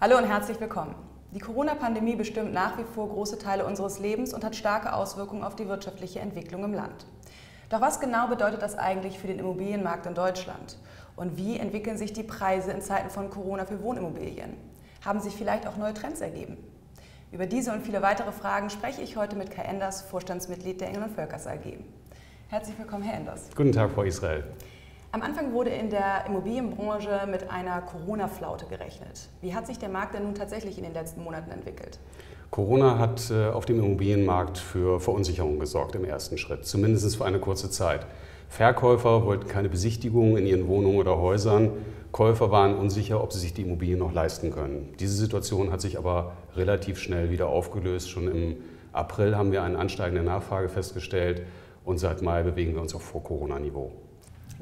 Hallo und herzlich willkommen. Die Corona-Pandemie bestimmt nach wie vor große Teile unseres Lebens und hat starke Auswirkungen auf die wirtschaftliche Entwicklung im Land. Doch was genau bedeutet das eigentlich für den Immobilienmarkt in Deutschland? Und wie entwickeln sich die Preise in Zeiten von Corona für Wohnimmobilien? Haben sich vielleicht auch neue Trends ergeben? Über diese und viele weitere Fragen spreche ich heute mit Kai Enders, Vorstandsmitglied der Engel und Völkers AG. Herzlich willkommen, Herr Enders. Guten Tag, Frau Israel. Am Anfang wurde in der Immobilienbranche mit einer Corona-Flaute gerechnet. Wie hat sich der Markt denn nun tatsächlich in den letzten Monaten entwickelt? Corona hat äh, auf dem Immobilienmarkt für Verunsicherung gesorgt im ersten Schritt, zumindest für eine kurze Zeit. Verkäufer wollten keine Besichtigungen in ihren Wohnungen oder Häusern. Käufer waren unsicher, ob sie sich die Immobilien noch leisten können. Diese Situation hat sich aber relativ schnell wieder aufgelöst. Schon im April haben wir eine ansteigende Nachfrage festgestellt und seit Mai bewegen wir uns auf Vor-Corona-Niveau.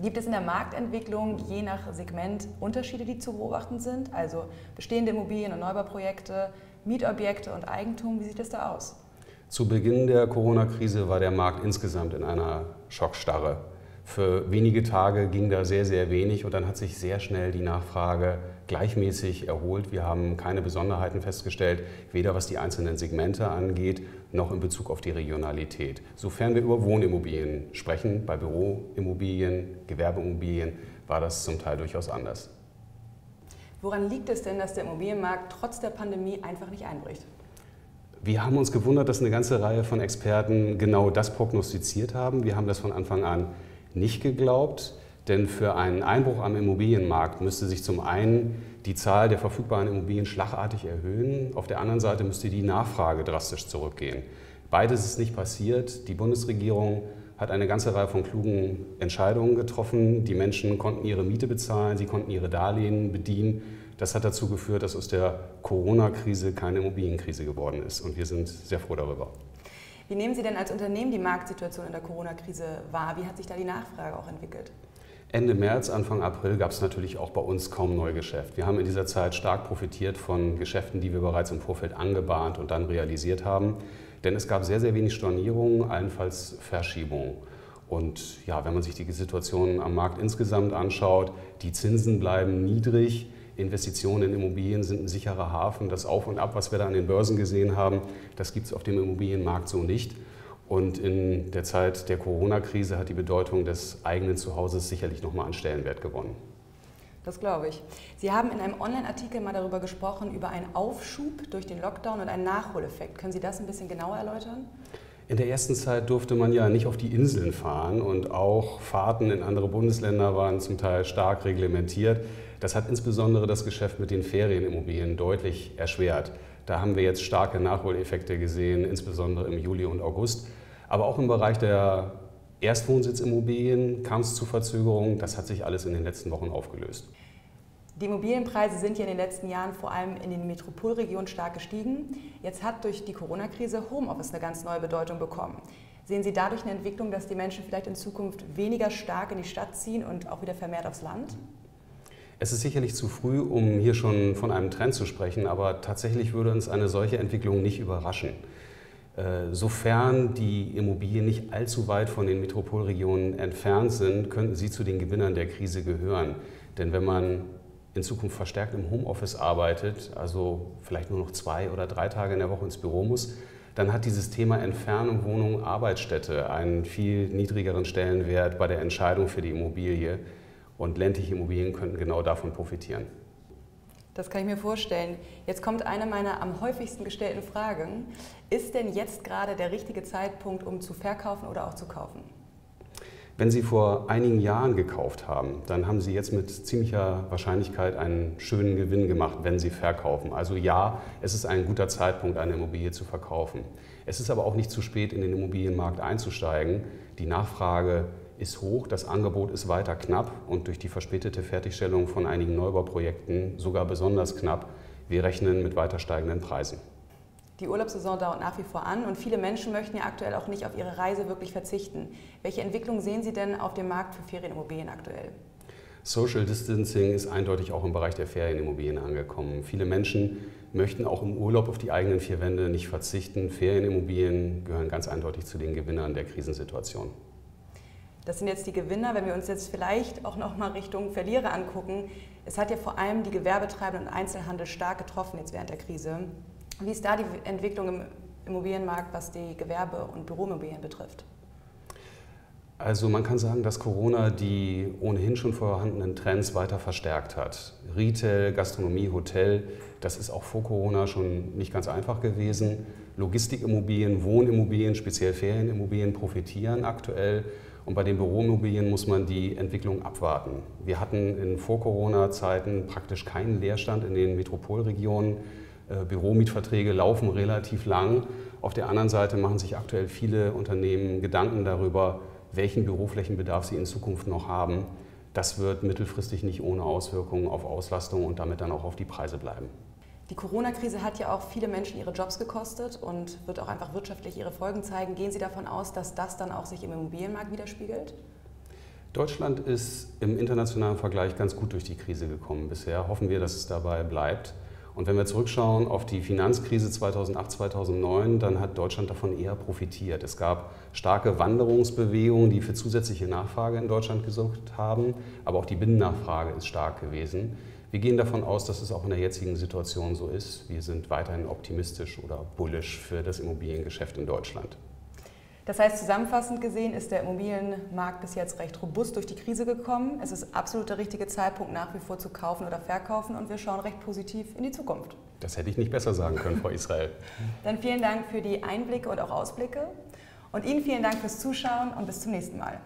Gibt es in der Marktentwicklung je nach Segment Unterschiede, die zu beobachten sind? Also bestehende Immobilien- und Neubauprojekte, Mietobjekte und Eigentum, wie sieht es da aus? Zu Beginn der Corona-Krise war der Markt insgesamt in einer Schockstarre. Für wenige Tage ging da sehr, sehr wenig und dann hat sich sehr schnell die Nachfrage gleichmäßig erholt. Wir haben keine Besonderheiten festgestellt, weder was die einzelnen Segmente angeht, noch in Bezug auf die Regionalität. Sofern wir über Wohnimmobilien sprechen, bei Büroimmobilien, Gewerbeimmobilien war das zum Teil durchaus anders. Woran liegt es denn, dass der Immobilienmarkt trotz der Pandemie einfach nicht einbricht? Wir haben uns gewundert, dass eine ganze Reihe von Experten genau das prognostiziert haben. Wir haben das von Anfang an nicht geglaubt. Denn für einen Einbruch am Immobilienmarkt müsste sich zum einen die Zahl der verfügbaren Immobilien schlagartig erhöhen, auf der anderen Seite müsste die Nachfrage drastisch zurückgehen. Beides ist nicht passiert. Die Bundesregierung hat eine ganze Reihe von klugen Entscheidungen getroffen. Die Menschen konnten ihre Miete bezahlen, sie konnten ihre Darlehen bedienen. Das hat dazu geführt, dass aus der Corona-Krise keine Immobilienkrise geworden ist. Und wir sind sehr froh darüber. Wie nehmen Sie denn als Unternehmen die Marktsituation in der Corona-Krise wahr? Wie hat sich da die Nachfrage auch entwickelt? Ende März, Anfang April gab es natürlich auch bei uns kaum Neugeschäft. Wir haben in dieser Zeit stark profitiert von Geschäften, die wir bereits im Vorfeld angebahnt und dann realisiert haben. Denn es gab sehr, sehr wenig Stornierungen, allenfalls Verschiebungen. Und ja, wenn man sich die Situation am Markt insgesamt anschaut, die Zinsen bleiben niedrig, Investitionen in Immobilien sind ein sicherer Hafen. Das Auf und Ab, was wir da an den Börsen gesehen haben, das gibt es auf dem Immobilienmarkt so nicht. Und in der Zeit der Corona-Krise hat die Bedeutung des eigenen Zuhauses sicherlich nochmal an Stellenwert gewonnen. Das glaube ich. Sie haben in einem Online-Artikel mal darüber gesprochen, über einen Aufschub durch den Lockdown und einen Nachholeffekt. Können Sie das ein bisschen genauer erläutern? In der ersten Zeit durfte man ja nicht auf die Inseln fahren und auch Fahrten in andere Bundesländer waren zum Teil stark reglementiert. Das hat insbesondere das Geschäft mit den Ferienimmobilien deutlich erschwert. Da haben wir jetzt starke Nachholeffekte gesehen, insbesondere im Juli und August. Aber auch im Bereich der Erstwohnsitzimmobilien kam es zu Verzögerungen. Das hat sich alles in den letzten Wochen aufgelöst. Die Immobilienpreise sind ja in den letzten Jahren vor allem in den Metropolregionen stark gestiegen. Jetzt hat durch die Corona-Krise Homeoffice eine ganz neue Bedeutung bekommen. Sehen Sie dadurch eine Entwicklung, dass die Menschen vielleicht in Zukunft weniger stark in die Stadt ziehen und auch wieder vermehrt aufs Land? Es ist sicherlich zu früh, um hier schon von einem Trend zu sprechen, aber tatsächlich würde uns eine solche Entwicklung nicht überraschen. Äh, sofern die Immobilien nicht allzu weit von den Metropolregionen entfernt sind, könnten sie zu den Gewinnern der Krise gehören. Denn wenn man in Zukunft verstärkt im Homeoffice arbeitet, also vielleicht nur noch zwei oder drei Tage in der Woche ins Büro muss, dann hat dieses Thema Entfernung, Wohnung, Arbeitsstätte einen viel niedrigeren Stellenwert bei der Entscheidung für die Immobilie. Und ländliche Immobilien könnten genau davon profitieren. Das kann ich mir vorstellen. Jetzt kommt eine meiner am häufigsten gestellten Fragen. Ist denn jetzt gerade der richtige Zeitpunkt, um zu verkaufen oder auch zu kaufen? Wenn Sie vor einigen Jahren gekauft haben, dann haben Sie jetzt mit ziemlicher Wahrscheinlichkeit einen schönen Gewinn gemacht, wenn Sie verkaufen. Also ja, es ist ein guter Zeitpunkt, eine Immobilie zu verkaufen. Es ist aber auch nicht zu spät, in den Immobilienmarkt einzusteigen. Die Nachfrage ist hoch, das Angebot ist weiter knapp und durch die verspätete Fertigstellung von einigen Neubauprojekten sogar besonders knapp. Wir rechnen mit weiter steigenden Preisen. Die Urlaubssaison dauert nach wie vor an und viele Menschen möchten ja aktuell auch nicht auf ihre Reise wirklich verzichten. Welche Entwicklung sehen Sie denn auf dem Markt für Ferienimmobilien aktuell? Social Distancing ist eindeutig auch im Bereich der Ferienimmobilien angekommen. Viele Menschen möchten auch im Urlaub auf die eigenen vier Wände nicht verzichten. Ferienimmobilien gehören ganz eindeutig zu den Gewinnern der Krisensituation. Das sind jetzt die Gewinner. Wenn wir uns jetzt vielleicht auch noch mal Richtung Verlierer angucken, Es hat ja vor allem die Gewerbetreibenden und Einzelhandel stark getroffen jetzt während der Krise. Wie ist da die Entwicklung im Immobilienmarkt, was die Gewerbe- und Büroimmobilien betrifft? Also man kann sagen, dass Corona die ohnehin schon vorhandenen Trends weiter verstärkt hat. Retail, Gastronomie, Hotel, das ist auch vor Corona schon nicht ganz einfach gewesen. Logistikimmobilien, Wohnimmobilien, speziell Ferienimmobilien profitieren aktuell. Und bei den Büroimmobilien muss man die Entwicklung abwarten. Wir hatten in Vor-Corona-Zeiten praktisch keinen Leerstand in den Metropolregionen. Äh, Büromietverträge laufen relativ lang. Auf der anderen Seite machen sich aktuell viele Unternehmen Gedanken darüber, welchen Büroflächenbedarf sie in Zukunft noch haben. Das wird mittelfristig nicht ohne Auswirkungen auf Auslastung und damit dann auch auf die Preise bleiben. Die Corona-Krise hat ja auch viele Menschen ihre Jobs gekostet und wird auch einfach wirtschaftlich ihre Folgen zeigen. Gehen Sie davon aus, dass das dann auch sich im Immobilienmarkt widerspiegelt? Deutschland ist im internationalen Vergleich ganz gut durch die Krise gekommen. Bisher hoffen wir, dass es dabei bleibt. Und wenn wir zurückschauen auf die Finanzkrise 2008, 2009, dann hat Deutschland davon eher profitiert. Es gab starke Wanderungsbewegungen, die für zusätzliche Nachfrage in Deutschland gesorgt haben, aber auch die Binnennachfrage ist stark gewesen. Wir gehen davon aus, dass es auch in der jetzigen Situation so ist. Wir sind weiterhin optimistisch oder bullish für das Immobiliengeschäft in Deutschland. Das heißt, zusammenfassend gesehen ist der Immobilienmarkt bis jetzt recht robust durch die Krise gekommen. Es ist absolut der richtige Zeitpunkt, nach wie vor zu kaufen oder verkaufen und wir schauen recht positiv in die Zukunft. Das hätte ich nicht besser sagen können, Frau Israel. Dann vielen Dank für die Einblicke und auch Ausblicke und Ihnen vielen Dank fürs Zuschauen und bis zum nächsten Mal.